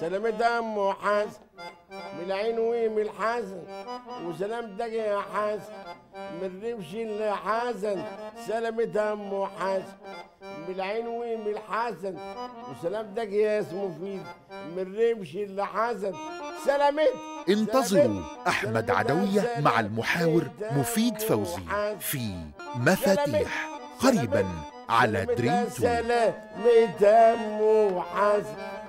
سلامة أم حسن من العين ومن الحسن وسلامتك يا حسن من رمش الحسن سلامة أم حسن من العين ومن الحسن وسلامتك يا اسم مفيد. من رمش الحسن سلامت انتظروا أحمد عدوية مع المحاور مفيد فوزي في مفاتيح. قريبا على دريم 2 سلامة حسن